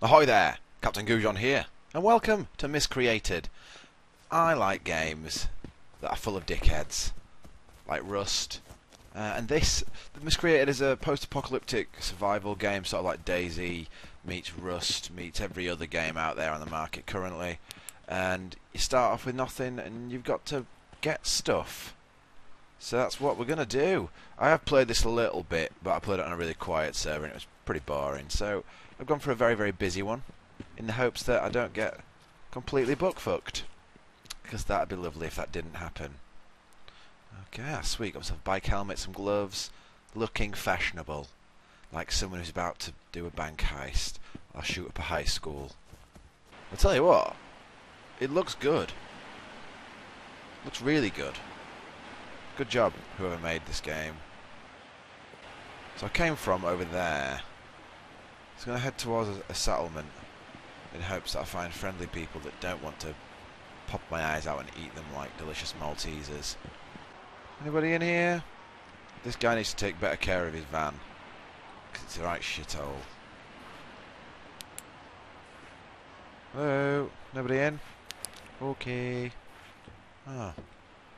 Ahoy there! Captain Goujon here, and welcome to Miscreated. I like games that are full of dickheads, like Rust. Uh, and this, Miscreated is a post-apocalyptic survival game, sort of like DayZ meets Rust meets every other game out there on the market currently. And you start off with nothing, and you've got to get stuff. So that's what we're going to do. I have played this a little bit, but I played it on a really quiet server, and it was pretty boring. So I've gone for a very, very busy one in the hopes that I don't get completely book-fucked. Because that'd be lovely if that didn't happen. Okay, sweet. Got myself a bike helmet, some gloves. Looking fashionable. Like someone who's about to do a bank heist. Or shoot up a high school. I'll tell you what. It looks good. Looks really good. Good job, whoever made this game. So I came from over there. I'm going to head towards a, a settlement in hopes that I find friendly people that don't want to pop my eyes out and eat them like delicious Maltesers. Anybody in here? This guy needs to take better care of his van. Cause it's the right shithole. Hello? Nobody in? Okay. Ah.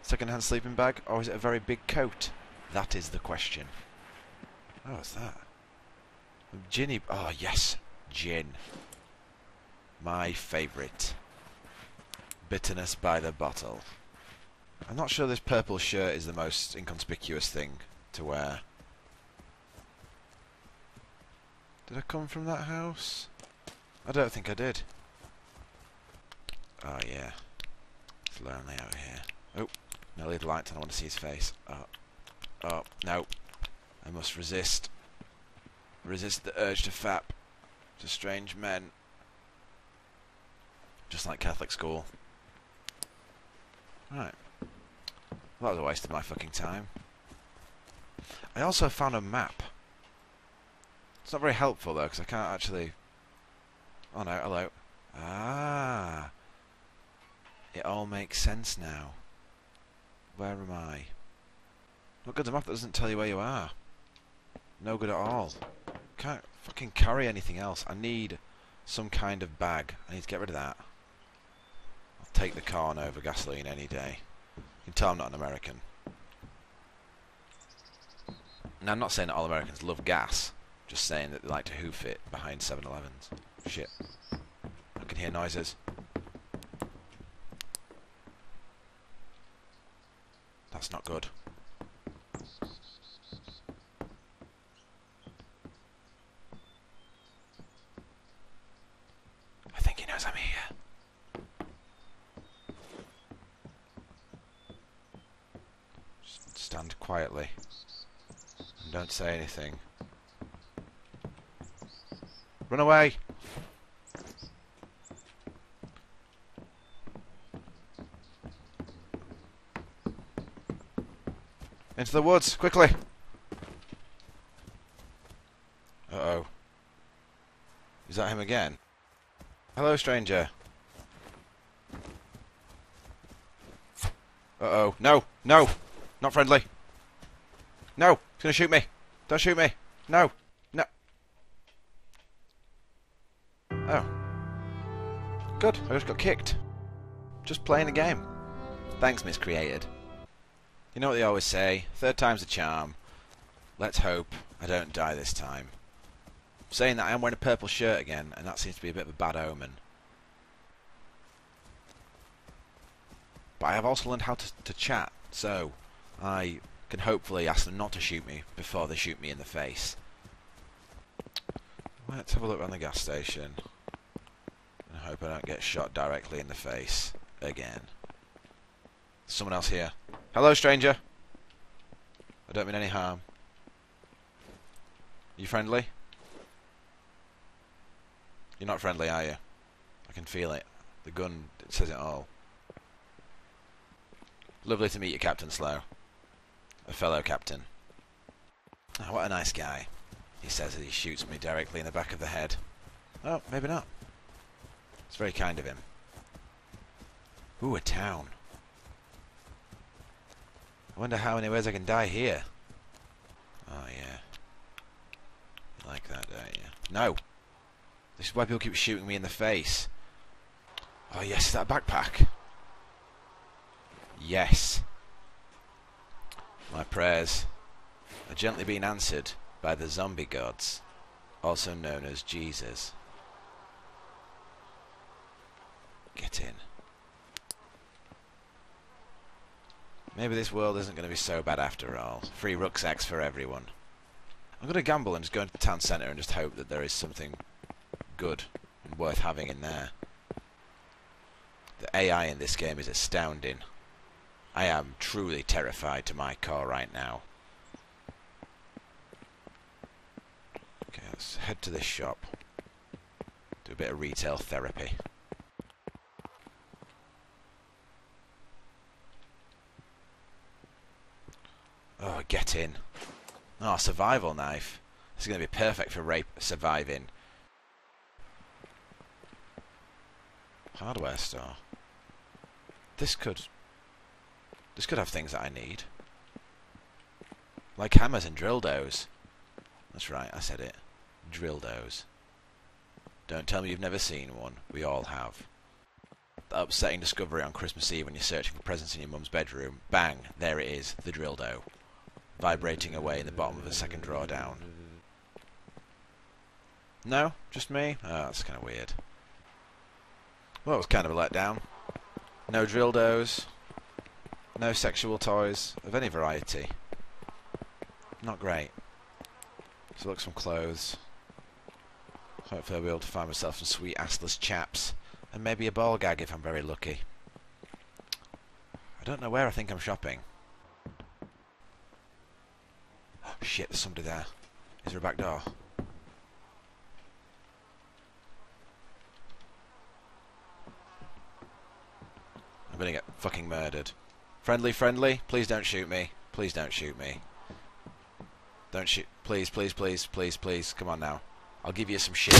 Second-hand sleeping bag, or is it a very big coat? That is the question. Oh, what's that? Ginny. Oh, yes. Gin. My favourite. Bitterness by the bottle. I'm not sure this purple shirt is the most inconspicuous thing to wear. Did I come from that house? I don't think I did. Oh, yeah. It's lonely out here. Oh, no, leave the light on. I want to see his face. Oh, oh, no. I must resist. Resist the urge to fap to strange men. Just like Catholic school. Right. Well, that was a waste of my fucking time. I also found a map. It's not very helpful though, because I can't actually... Oh no, hello. Ah. It all makes sense now. Where am I? Not good a map that doesn't tell you where you are. No good at all. Can't fucking carry anything else. I need some kind of bag. I need to get rid of that. I'll take the corn over gasoline any day. You can tell I'm not an American. Now, I'm not saying that all Americans love gas. Just saying that they like to hoof it behind 7-Elevens. Shit. I can hear noises. That's not good. I think he knows I'm here. Just stand quietly. And don't say anything. Run away! Into the woods, quickly! Uh-oh. Is that him again? Hello, stranger. Uh-oh. No! No! Not friendly! No! He's gonna shoot me! Don't shoot me! No! No! Oh. Good. I just got kicked. Just playing a game. Thanks, Miscreated. You know what they always say? Third time's a charm. Let's hope I don't die this time. Saying that I am wearing a purple shirt again, and that seems to be a bit of a bad omen. But I have also learned how to, to chat, so I can hopefully ask them not to shoot me before they shoot me in the face. Let's have a look around the gas station. And hope I don't get shot directly in the face again. Someone else here. Hello, stranger. I don't mean any harm. You friendly? You're not friendly, are you? I can feel it. The gun it says it all. Lovely to meet you, Captain Slow. A fellow captain. Oh, what a nice guy. He says as he shoots me directly in the back of the head. Oh, maybe not. It's very kind of him. Ooh, a town. I wonder how many ways I can die here. Oh, yeah. You like that, don't you? No! This is why people keep shooting me in the face. Oh yes, that backpack? Yes. My prayers are gently being answered by the zombie gods, also known as Jesus. Get in. Maybe this world isn't going to be so bad after all. Free rucksacks for everyone. I'm going to gamble and just go into the town centre and just hope that there is something good and worth having in there. The AI in this game is astounding. I am truly terrified to my core right now. Okay, let's head to this shop. Do a bit of retail therapy. Oh, get in. Oh, survival knife. This is going to be perfect for rape surviving. Hardware store. This could... This could have things that I need. Like hammers and dildos. That's right, I said it. Dildos. Don't tell me you've never seen one. We all have. The upsetting discovery on Christmas Eve when you're searching for presents in your mum's bedroom. Bang, there it is, the dildo vibrating away in the bottom of the second drawer down. No? Just me? Oh, that's kind of weird. Well, it was kind of a letdown. No dildos. No sexual toys of any variety. Not great. So look some clothes. Hopefully I'll be able to find myself some sweet assless chaps. And maybe a ball gag if I'm very lucky. I don't know where I think I'm shopping. Oh shit, there's somebody there. Is there a back door? I'm gonna get fucking murdered. Friendly, friendly, please don't shoot me. Please don't shoot me. Don't shoot. Please, please, please, please, please. Come on now. I'll give you some shit.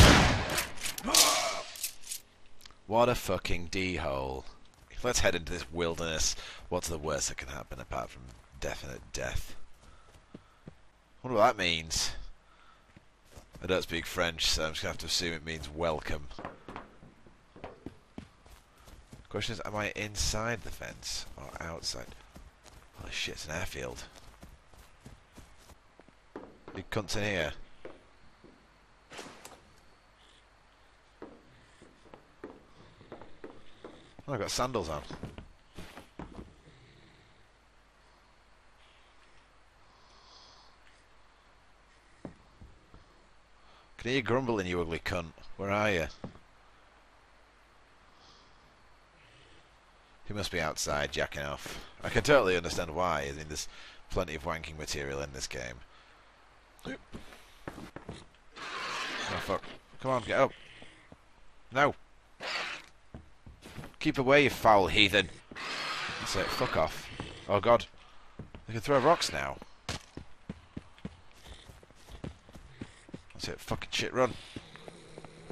what a fucking D-hole. Let's head into this wilderness. What's the worst that can happen apart from definite death? what that means. I don't speak French, so I'm just going to have to assume it means welcome. Question is, am I inside the fence or outside? Holy shit, it's an airfield. Big cunts in here. Oh, I've got sandals on. Can hear you grumbling, you ugly cunt. Where are you? He must be outside jacking off. I can totally understand why. I mean, there's plenty of wanking material in this game. Oh fuck. Come on, get up. No. Keep away, you foul heathen. That's it, fuck off. Oh god. They can throw rocks now. That's it. Fucking shit, run.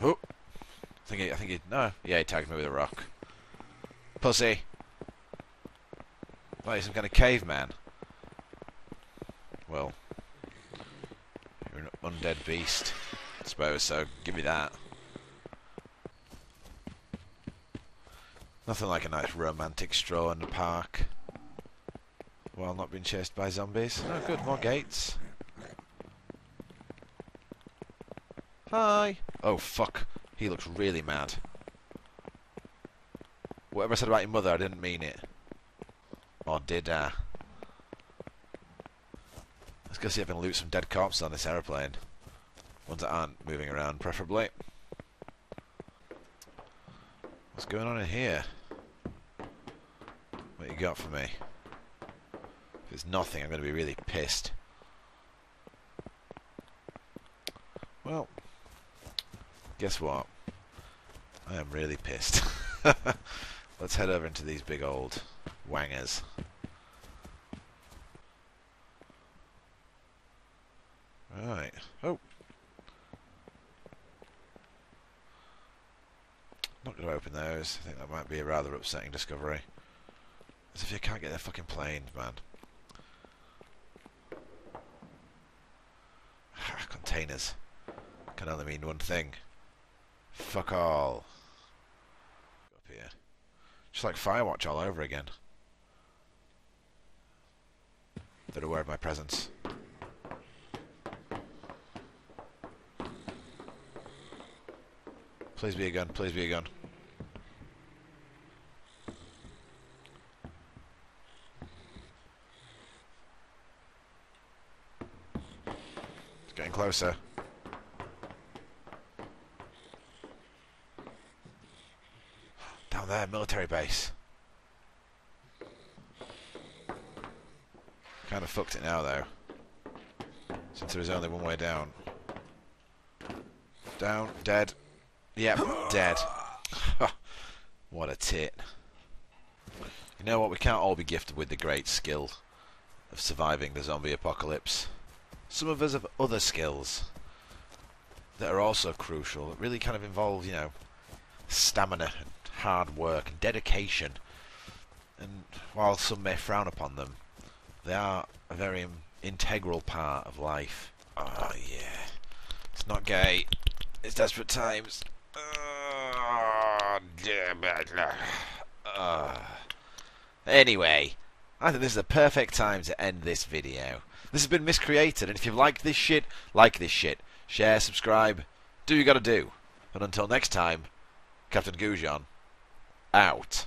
Oh. I think he, I think he, no. Yeah, he tagged me with a rock. Pussy. Like some kind of caveman. Well. You're an undead beast. I suppose, so give me that. Nothing like a nice romantic stroll in the park. While not being chased by zombies. Oh good, more gates. Hi. Oh, fuck. He looks really mad. Whatever I said about your mother, I didn't mean it. Or did I? Let's go see if I can loot some dead corpses on this aeroplane. Ones that aren't moving around, preferably. What's going on in here? What you got for me? If it's nothing, I'm going to be really pissed. Well, Guess what? I am really pissed. Let's head over into these big old wangers. Right. Oh. Not going to open those. I think that might be a rather upsetting discovery. As if you can't get their fucking planes, man. Ah, containers can only mean one thing. Fuck all. Up here. Just like Firewatch all over again. They're aware of my presence. Please be a gun, please be a gun. It's getting closer. Down there, military base. Kind of fucked it now, though. Since there is only one way down. Down, dead. Yep, dead. what a tit. You know what, we can't all be gifted with the great skill of surviving the zombie apocalypse. Some of us have other skills that are also crucial, that really kind of involve, you know, stamina and hard work and dedication. And while some may frown upon them, they are a very integral part of life. Oh yeah. It's not gay. It's desperate times. Oh, damn it. Uh. Anyway, I think this is the perfect time to end this video. This has been Miscreated, and if you've liked this shit, like this shit. Share, subscribe, do you gotta do. And until next time, Captain Goujon, out.